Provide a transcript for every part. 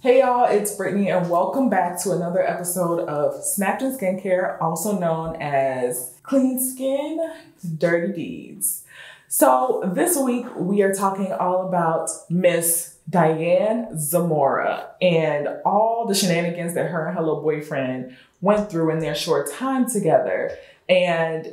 Hey y'all, it's Brittany and welcome back to another episode of Snapped & Skincare, also known as Clean Skin, Dirty Deeds. So this week we are talking all about Miss Diane Zamora and all the shenanigans that her and her little boyfriend went through in their short time together. And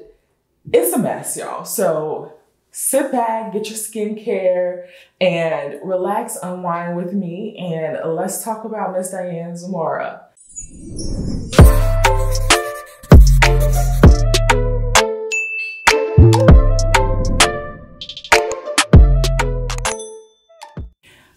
it's a mess, y'all. So sit back, get your skincare, and relax, unwind with me, and let's talk about Miss Diane Zamora.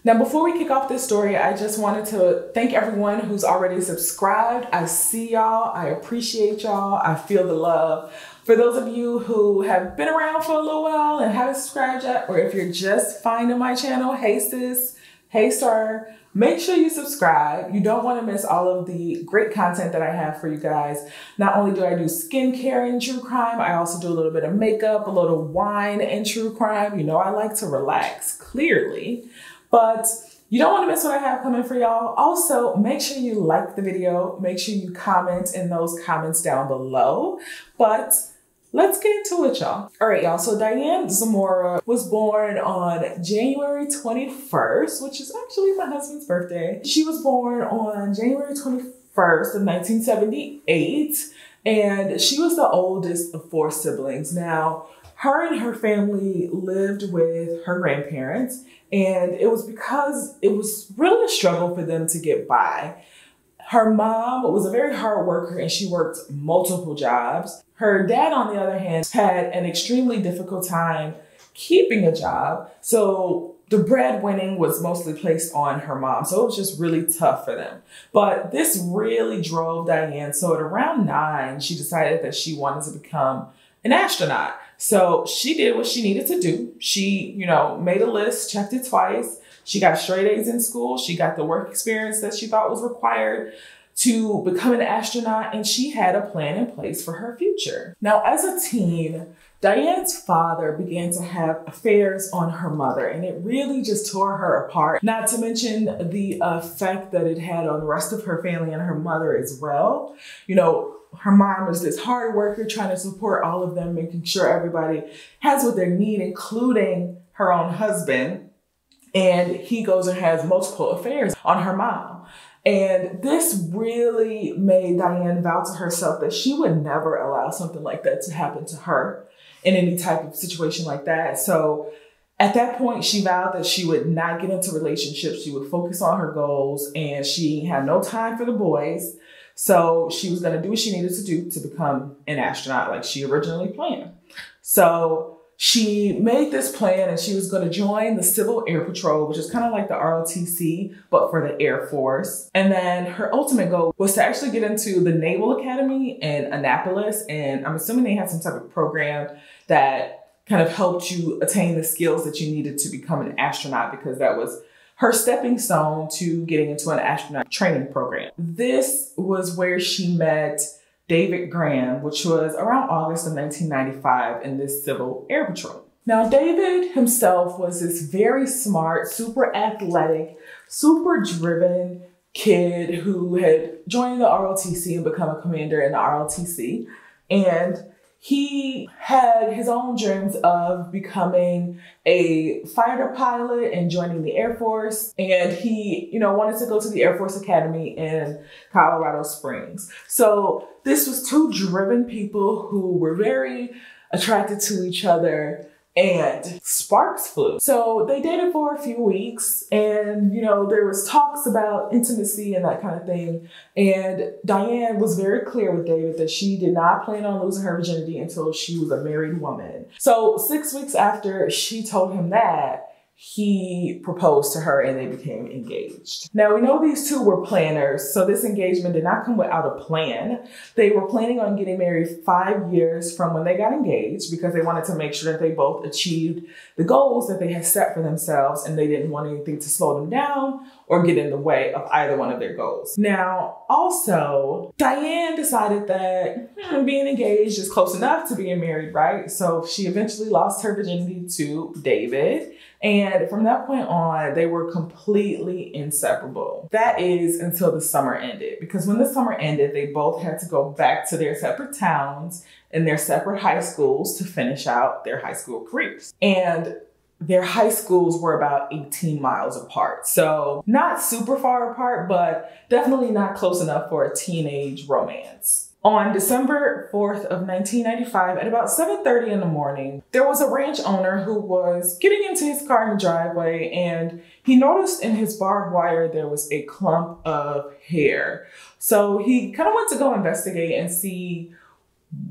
Now, before we kick off this story, I just wanted to thank everyone who's already subscribed. I see y'all, I appreciate y'all, I feel the love. For those of you who have been around for a little while and haven't subscribed yet, or if you're just finding my channel, hey sis, hey sir, make sure you subscribe. You don't want to miss all of the great content that I have for you guys. Not only do I do skincare and true crime, I also do a little bit of makeup, a little wine and true crime. You know, I like to relax, clearly. But you don't want to miss what I have coming for y'all. Also, make sure you like the video. Make sure you comment in those comments down below. But Let's get into it, y'all. All right, y'all. So Diane Zamora was born on January 21st, which is actually my husband's birthday. She was born on January 21st of 1978, and she was the oldest of four siblings. Now, her and her family lived with her grandparents, and it was because it was really a struggle for them to get by. Her mom was a very hard worker and she worked multiple jobs. Her dad, on the other hand, had an extremely difficult time keeping a job. So the breadwinning was mostly placed on her mom. So it was just really tough for them. But this really drove Diane. So at around nine, she decided that she wanted to become an astronaut. So she did what she needed to do. She, you know, made a list, checked it twice. She got straight A's in school. She got the work experience that she thought was required to become an astronaut, and she had a plan in place for her future. Now, as a teen, Diane's father began to have affairs on her mother, and it really just tore her apart. Not to mention the effect that it had on the rest of her family and her mother as well. You know, her mom is this hard worker trying to support all of them, making sure everybody has what they need, including her own husband. And he goes and has multiple affairs on her mom. And this really made Diane vow to herself that she would never allow something like that to happen to her in any type of situation like that. So at that point, she vowed that she would not get into relationships. She would focus on her goals and she had no time for the boys. So she was going to do what she needed to do to become an astronaut like she originally planned. So she made this plan and she was going to join the Civil Air Patrol, which is kind of like the ROTC, but for the Air Force. And then her ultimate goal was to actually get into the Naval Academy in Annapolis. And I'm assuming they had some type of program that kind of helped you attain the skills that you needed to become an astronaut because that was her stepping stone to getting into an astronaut training program. This was where she met David Graham, which was around August of 1995 in this Civil Air Patrol. Now, David himself was this very smart, super athletic, super driven kid who had joined the ROTC and become a commander in the ROTC. And he had his own dreams of becoming a fighter pilot and joining the Air Force. And he, you know, wanted to go to the Air Force Academy in Colorado Springs. So this was two driven people who were very attracted to each other and sparks flew. So they dated for a few weeks and you know there was talks about intimacy and that kind of thing and Diane was very clear with David that she did not plan on losing her virginity until she was a married woman. So 6 weeks after she told him that he proposed to her and they became engaged. Now we know these two were planners, so this engagement did not come without a plan. They were planning on getting married five years from when they got engaged because they wanted to make sure that they both achieved the goals that they had set for themselves and they didn't want anything to slow them down or get in the way of either one of their goals. Now, also, Diane decided that hmm, being engaged is close enough to being married, right? So she eventually lost her virginity to David. And from that point on, they were completely inseparable. That is until the summer ended. Because when the summer ended, they both had to go back to their separate towns and their separate high schools to finish out their high school careers. And their high schools were about 18 miles apart. So not super far apart, but definitely not close enough for a teenage romance. On December 4th of 1995 at about 7:30 in the morning, there was a ranch owner who was getting into his car in the driveway and he noticed in his barbed wire there was a clump of hair. So he kind of went to go investigate and see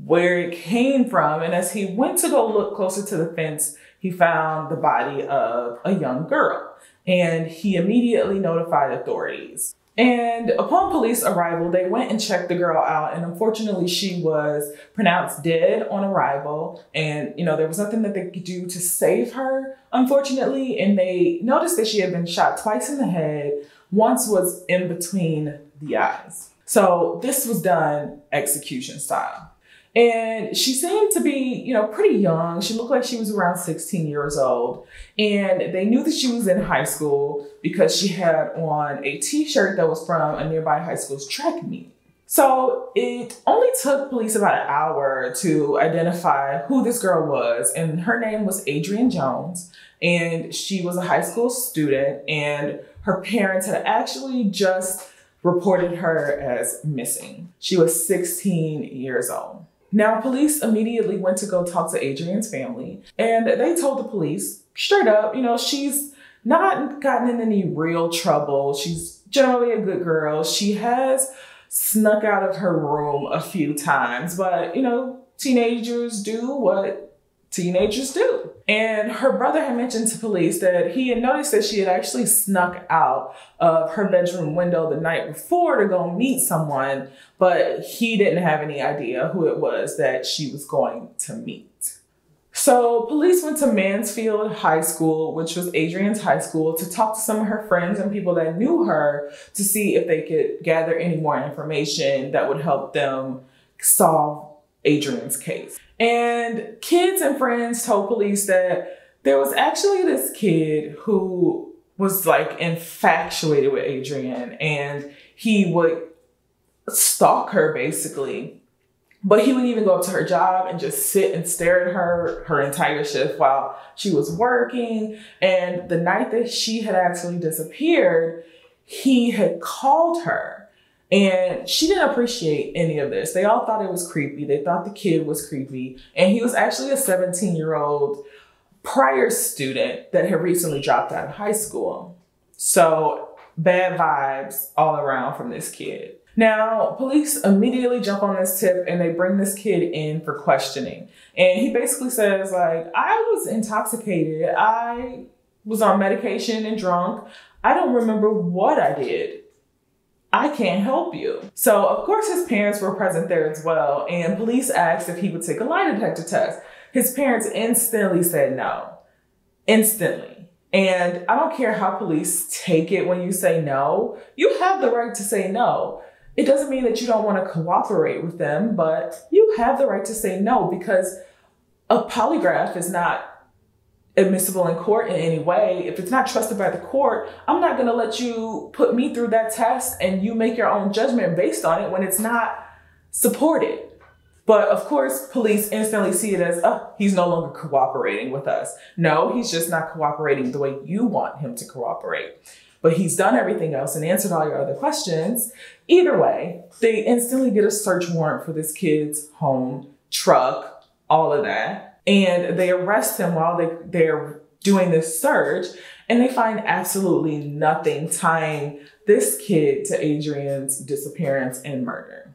where it came from and as he went to go look closer to the fence, he found the body of a young girl and he immediately notified authorities. And upon police arrival, they went and checked the girl out. And unfortunately, she was pronounced dead on arrival. And, you know, there was nothing that they could do to save her, unfortunately. And they noticed that she had been shot twice in the head, once was in between the eyes. So this was done execution style. And she seemed to be, you know, pretty young. She looked like she was around 16 years old. And they knew that she was in high school because she had on a t-shirt that was from a nearby high school's track meet. So it only took police about an hour to identify who this girl was. And her name was Adrianne Jones. And she was a high school student. And her parents had actually just reported her as missing. She was 16 years old. Now, police immediately went to go talk to Adrianne's family, and they told the police straight up, you know, she's not gotten in any real trouble. She's generally a good girl. She has snuck out of her room a few times, but you know, teenagers do what teenagers do. And her brother had mentioned to police that he had noticed that she had actually snuck out of her bedroom window the night before to go meet someone, but he didn't have any idea who it was that she was going to meet. So, police went to Mansfield High School, which was Adrianne's high school, to talk to some of her friends and people that knew her to see if they could gather any more information that would help them solve Adrianne's case. And kids and friends told police that there was actually this kid who was like infatuated with Adrianne and he would stalk her basically. But he would even go up to her job and just sit and stare at her her entire shift while she was working. And the night that she had actually disappeared, he had called her and she didn't appreciate any of this. They all thought it was creepy. They thought the kid was creepy. And he was actually a 17 year old prior student that had recently dropped out of high school. So bad vibes all around from this kid. Now, police immediately jump on this tip and they bring this kid in for questioning. And he basically says, like, I was intoxicated. I was on medication and drunk. I don't remember what I did. I can't help you. So, of course, his parents were present there as well, and police asked if he would take a lie detector test. His parents instantly said no. Instantly. And I don't care how police take it when you say no, you have the right to say no. It doesn't mean that you don't want to cooperate with them, but you have the right to say no because a polygraph is not admissible in court in any way, if it's not trusted by the court, I'm not going to let you put me through that test and you make your own judgment based on it when it's not supported. But of course, police instantly see it as, oh, he's no longer cooperating with us. No, he's just not cooperating the way you want him to cooperate. But he's done everything else and answered all your other questions. Either way, they instantly get a search warrant for this kid's home, truck, all of that and they arrest him while they, they're doing this search and they find absolutely nothing tying this kid to Adrianne's disappearance and murder.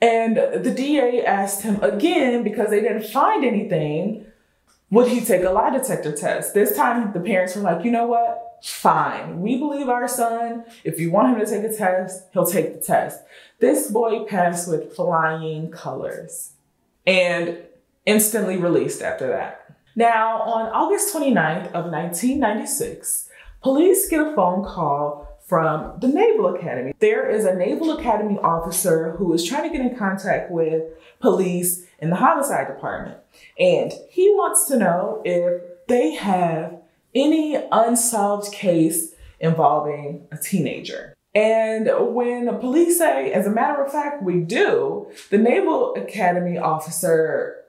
And the DA asked him again because they didn't find anything, would he take a lie detector test? This time the parents were like, you know what? Fine. We believe our son. If you want him to take a test, he'll take the test. This boy passed with flying colors. And instantly released after that. Now, on August 29th of 1996, police get a phone call from the Naval Academy. There is a Naval Academy officer who is trying to get in contact with police in the homicide department. And he wants to know if they have any unsolved case involving a teenager. And when the police say, as a matter of fact, we do, the Naval Academy officer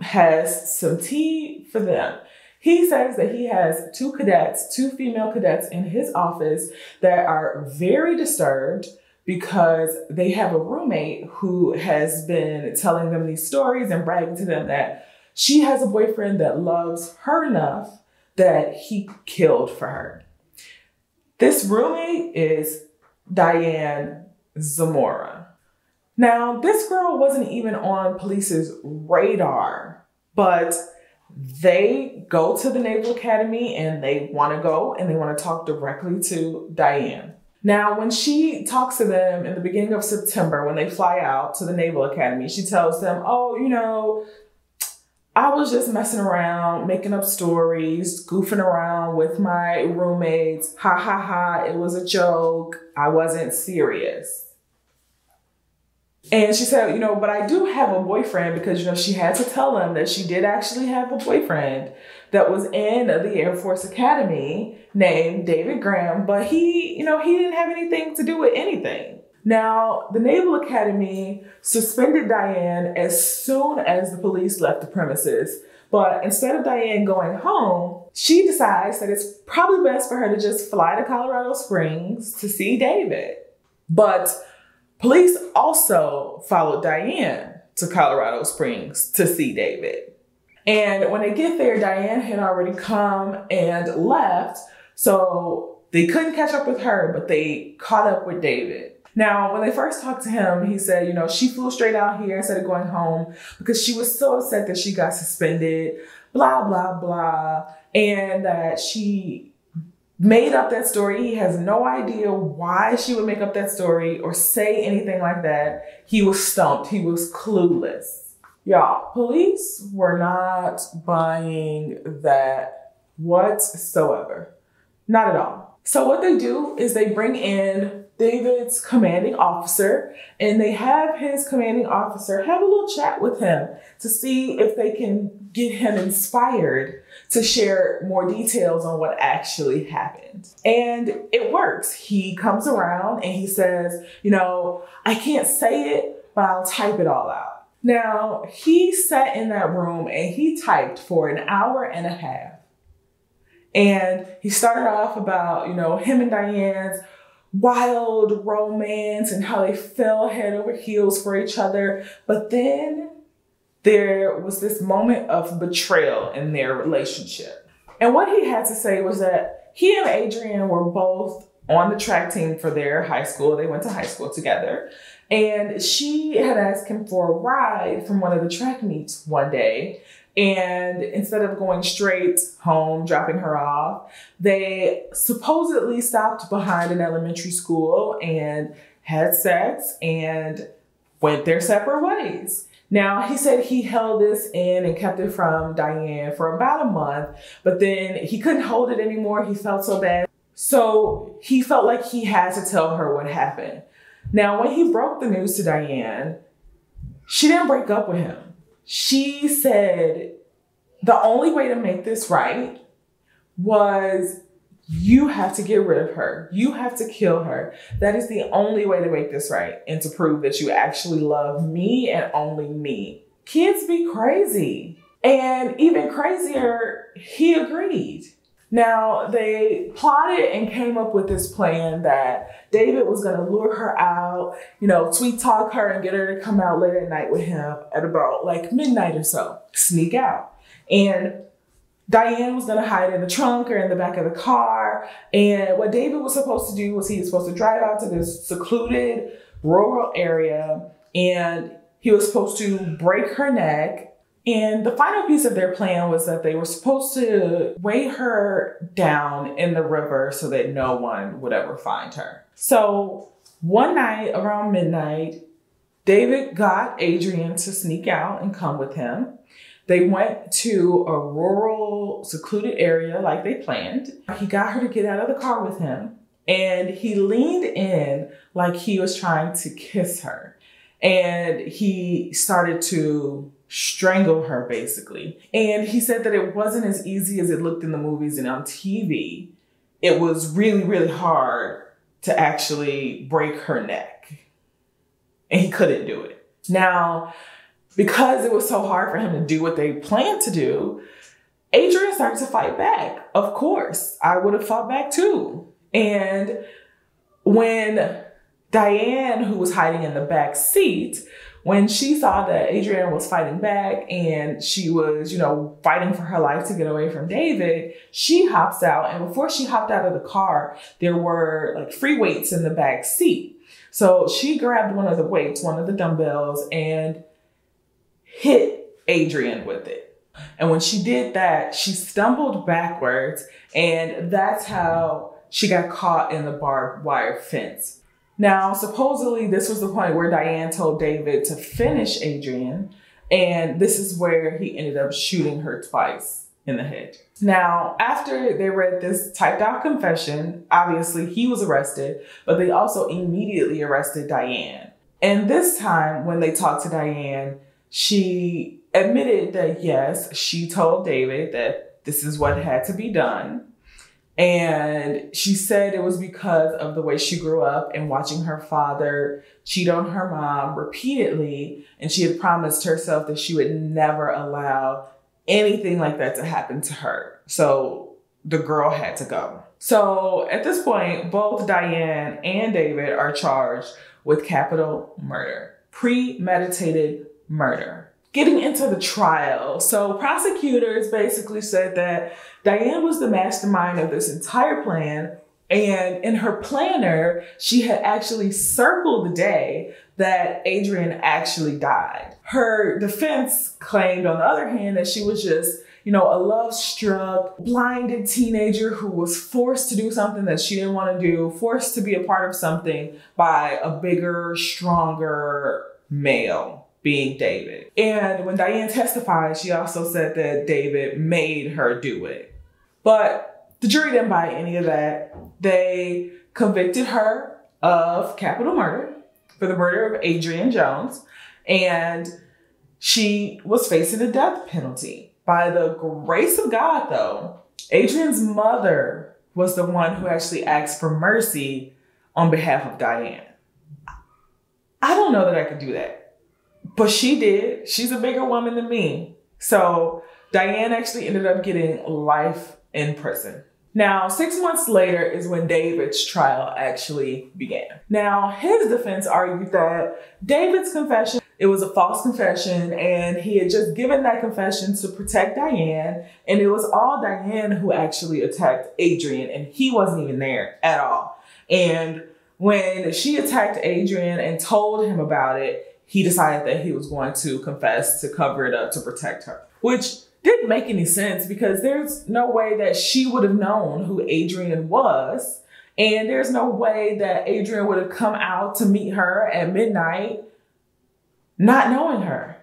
has some tea for them. He says that he has two cadets, two female cadets in his office that are very disturbed because they have a roommate who has been telling them these stories and bragging to them that she has a boyfriend that loves her enough that he killed for her. This roommate is Diane Zamora. Now, this girl wasn't even on police's radar, but they go to the Naval Academy and they want to go and they want to talk directly to Diane. Now, when she talks to them in the beginning of September, when they fly out to the Naval Academy, she tells them, Oh, you know, I was just messing around, making up stories, goofing around with my roommates. Ha ha ha, it was a joke. I wasn't serious. And she said, you know, but I do have a boyfriend because, you know, she had to tell him that she did actually have a boyfriend that was in the Air Force Academy named David Graham, but he, you know, he didn't have anything to do with anything. Now, the Naval Academy suspended Diane as soon as the police left the premises. But instead of Diane going home, she decides that it's probably best for her to just fly to Colorado Springs to see David. But police also followed Diane to Colorado Springs to see David. And when they get there, Diane had already come and left. So they couldn't catch up with her, but they caught up with David. Now, when they first talked to him, he said, you know, she flew straight out here instead of going home because she was so upset that she got suspended, blah, blah, blah, and that she made up that story. He has no idea why she would make up that story or say anything like that. He was stumped, he was clueless. Y'all, police were not buying that whatsoever. Not at all. So, what they do is they bring in David's commanding officer, and they have his commanding officer have a little chat with him to see if they can get him inspired to share more details on what actually happened. And it works. He comes around and he says, You know, I can't say it, but I'll type it all out. Now, he sat in that room and he typed for an hour and a half. And he started off about, you know, him and Diane's wild romance and how they fell head over heels for each other. But then there was this moment of betrayal in their relationship. And what he had to say was that he and Adrianne were both on the track team for their high school. They went to high school together. And she had asked him for a ride from one of the track meets one day. And instead of going straight home, dropping her off, they supposedly stopped behind an elementary school and had sex and went their separate ways. Now, he said he held this in and kept it from Diane for about a month, but then he couldn't hold it anymore. He felt so bad. So he felt like he had to tell her what happened. Now, when he broke the news to Diane, she didn't break up with him. She said the only way to make this right was you have to get rid of her. You have to kill her. That is the only way to make this right and to prove that you actually love me and only me. Kids be crazy. And even crazier, he agreed. Now, they plotted and came up with this plan that David was going to lure her out, you know, sweet talk her and get her to come out late at night with him at about like midnight or so, sneak out. And Diane was going to hide in the trunk or in the back of the car. And what David was supposed to do was he was supposed to drive out to this secluded rural area and he was supposed to break her neck and the final piece of their plan was that they were supposed to weigh her down in the river so that no one would ever find her. So one night around midnight, David got Adrianne to sneak out and come with him. They went to a rural, secluded area like they planned. He got her to get out of the car with him. and he leaned in like he was trying to kiss her. And he started to strangle her basically. And he said that it wasn't as easy as it looked in the movies and on TV. It was really, really hard to actually break her neck. And he couldn't do it. Now, because it was so hard for him to do what they planned to do, Adrianne started to fight back. Of course, I would have fought back too. And when Diane, who was hiding in the back seat, when she saw that Adrianne was fighting back and she was, you know, fighting for her life to get away from David, she hops out. And before she hopped out of the car, there were like free weights in the back seat. So she grabbed one of the weights, one of the dumbbells, and hit Adrianne with it. And when she did that, she stumbled backwards, and that's how she got caught in the barbed wire fence. Now, supposedly, this was the point where Diane told David to finish Adrianne, and this is where he ended up shooting her twice in the head. Now, after they read this typed out confession, obviously he was arrested, but they also immediately arrested Diane. And this time, when they talked to Diane, she admitted that yes, she told David that this is what had to be done. And she said it was because of the way she grew up and watching her father cheat on her mom repeatedly. And she had promised herself that she would never allow anything like that to happen to her. So the girl had to go. So at this point, both Diane and David are charged with capital murder, premeditated murder getting into the trial. So prosecutors basically said that Diane was the mastermind of this entire plan. And in her planner, she had actually circled the day that Adrianne actually died. Her defense claimed, on the other hand, that she was just, you know, a love struck, blinded teenager who was forced to do something that she didn't want to do, forced to be a part of something by a bigger, stronger male being David. And when Diane testified, she also said that David made her do it. But the jury didn't buy any of that. They convicted her of capital murder for the murder of Adrianne Jones. And she was facing a death penalty. By the grace of God, though, Adrianne's mother was the one who actually asked for mercy on behalf of Diane. I don't know that I could do that. But she did. She's a bigger woman than me. So Diane actually ended up getting life in prison. Now, six months later is when David's trial actually began. Now, his defense argued that David's confession, it was a false confession, and he had just given that confession to protect Diane, and it was all Diane who actually attacked Adrianne, and he wasn't even there at all. And when she attacked Adrianne and told him about it, he decided that he was going to confess to cover it up to protect her, which didn't make any sense because there's no way that she would have known who Adrianne was. And there's no way that Adrianne would have come out to meet her at midnight not knowing her.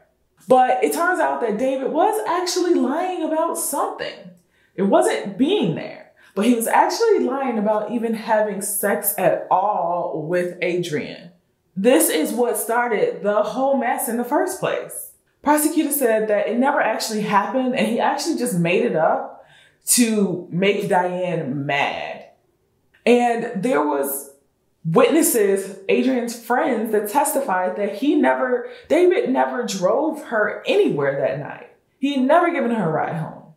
But it turns out that David was actually lying about something. It wasn't being there, but he was actually lying about even having sex at all with Adrianne. This is what started the whole mess in the first place. Prosecutor said that it never actually happened and he actually just made it up to make Diane mad. And there was witnesses, Adrianne's friends that testified that he never, David never drove her anywhere that night. He had never given her a ride home.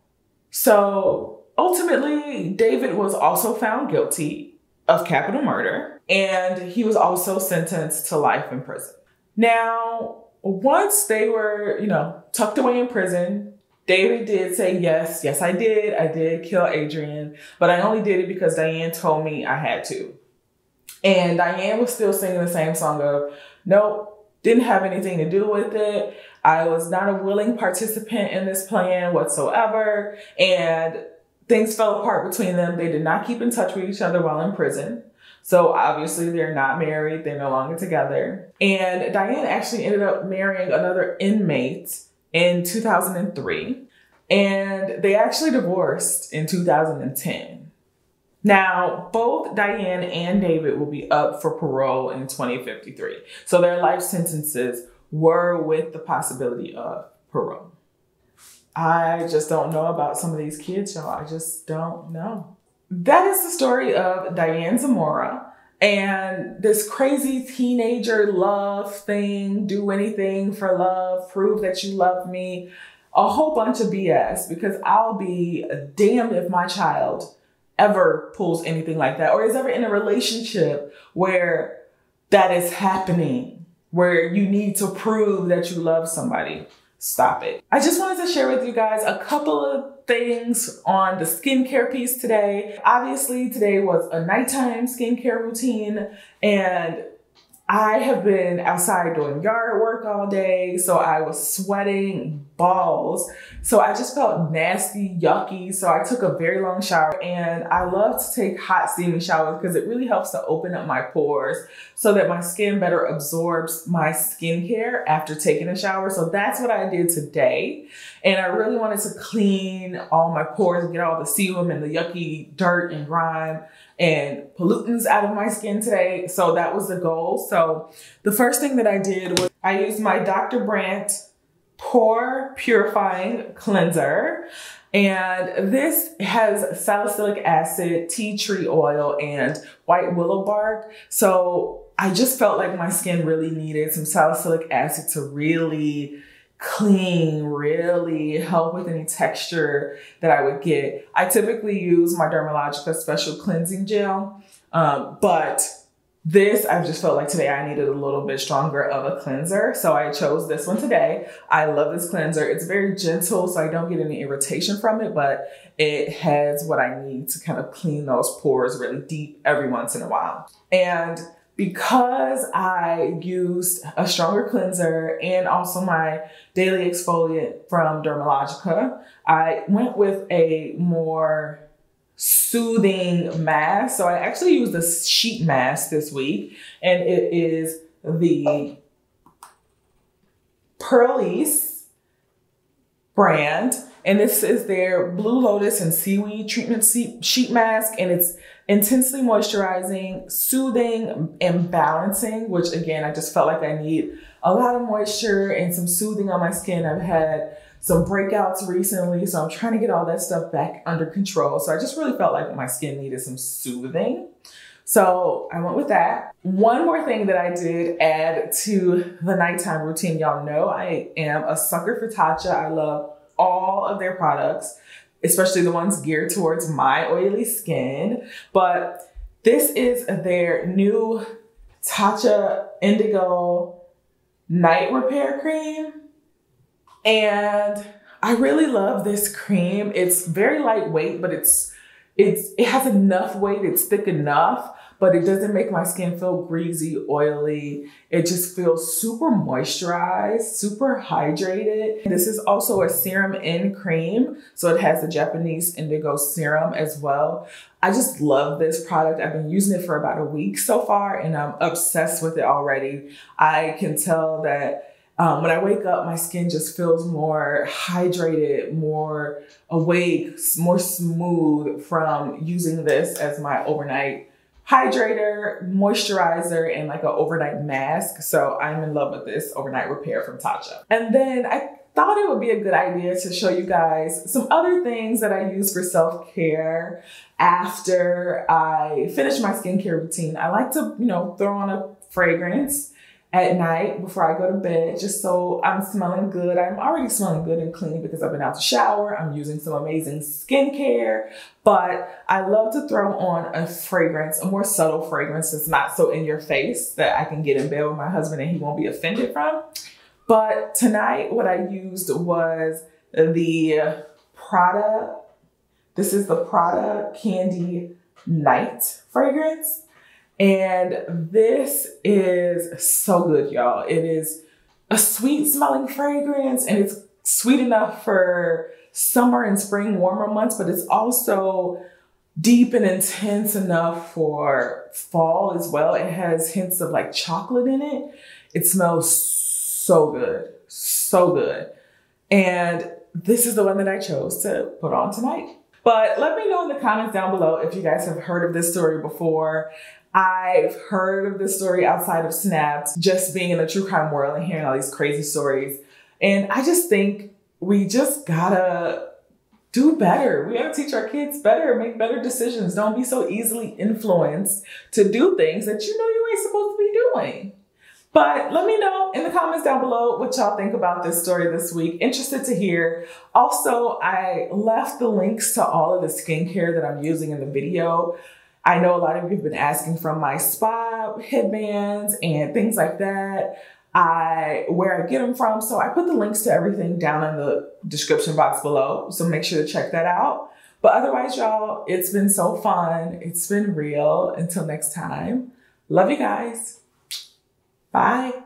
So ultimately, David was also found guilty of capital murder and he was also sentenced to life in prison. Now, once they were, you know, tucked away in prison, David did say, Yes, yes, I did. I did kill Adrianne, but I only did it because Diane told me I had to. And Diane was still singing the same song of, Nope, didn't have anything to do with it. I was not a willing participant in this plan whatsoever. And things fell apart between them. They did not keep in touch with each other while in prison. So obviously they're not married, they're no longer together. And Diane actually ended up marrying another inmate in 2003. And they actually divorced in 2010. Now, both Diane and David will be up for parole in 2053. So their life sentences were with the possibility of parole. I just don't know about some of these kids, y'all. I just don't know. That is the story of Diane Zamora and this crazy teenager love thing do anything for love, prove that you love me, a whole bunch of BS because I'll be damned if my child ever pulls anything like that or is ever in a relationship where that is happening, where you need to prove that you love somebody. Stop it. I just wanted to share with you guys a couple of things on the skincare piece today. Obviously, today was a nighttime skincare routine and I have been outside doing yard work all day, so I was sweating balls. So I just felt nasty, yucky. So I took a very long shower and I love to take hot steaming showers because it really helps to open up my pores so that my skin better absorbs my skincare after taking a shower. So that's what I did today. And I really wanted to clean all my pores, and get all the sebum and the yucky dirt and grime and pollutants out of my skin today. So that was the goal. So the first thing that I did was I used my Dr. Brandt Pore Purifying Cleanser. And this has salicylic acid, tea tree oil, and white willow bark. So I just felt like my skin really needed some salicylic acid to really clean, really help with any texture that I would get. I typically use my Dermalogica Special Cleansing Gel, um, but this, I just felt like today I needed a little bit stronger of a cleanser. So I chose this one today. I love this cleanser. It's very gentle, so I don't get any irritation from it, but it has what I need to kind of clean those pores really deep every once in a while. And because I used a stronger cleanser and also my daily exfoliant from Dermalogica, I went with a more soothing mask. So I actually used a sheet mask this week, and it is the Purlisse brand. And this is their Blue Lotus and Seaweed Treatment Sheet Mask, and it's intensely moisturizing, soothing, and balancing, which again, I just felt like I need a lot of moisture and some soothing on my skin. I've had some breakouts recently, so I'm trying to get all that stuff back under control. So I just really felt like my skin needed some soothing. So I went with that. One more thing that I did add to the nighttime routine. Y'all know I am a sucker for Tatcha. I love all of their products especially the ones geared towards my oily skin. But this is their new Tatcha Indigo Night Repair Cream. And I really love this cream. It's very lightweight, but it's it's it has enough weight, it's thick enough but it doesn't make my skin feel greasy, oily. It just feels super moisturized, super hydrated. This is also a serum in cream. So it has the Japanese indigo serum as well. I just love this product. I've been using it for about a week so far and I'm obsessed with it already. I can tell that um, when I wake up, my skin just feels more hydrated, more awake, more smooth from using this as my overnight hydrator, moisturizer, and like an overnight mask. So I'm in love with this overnight repair from Tatcha. And then I thought it would be a good idea to show you guys some other things that I use for self-care after I finish my skincare routine. I like to, you know, throw on a fragrance at night before I go to bed, just so I'm smelling good. I'm already smelling good and clean because I've been out to shower. I'm using some amazing skincare, but I love to throw on a fragrance, a more subtle fragrance that's not so in your face that I can get in bed with my husband and he won't be offended from. But tonight, what I used was the Prada. This is the Prada Candy Night fragrance. And this is so good, y'all. It is a sweet smelling fragrance and it's sweet enough for summer and spring warmer months, but it's also deep and intense enough for fall as well. It has hints of like chocolate in it. It smells so good, so good. And this is the one that I chose to put on tonight. But let me know in the comments down below if you guys have heard of this story before. I've heard of this story outside of Snapped, just being in the true crime world and hearing all these crazy stories. And I just think we just gotta do better. We gotta teach our kids better, make better decisions. Don't be so easily influenced to do things that you know you ain't supposed to be doing. But let me know in the comments down below what y'all think about this story this week. Interested to hear. Also, I left the links to all of the skincare that I'm using in the video. I know a lot of you have been asking from my spa headbands and things like that. I where I get them from. So I put the links to everything down in the description box below. So make sure to check that out. But otherwise, y'all, it's been so fun. It's been real. Until next time, love you guys. Bye.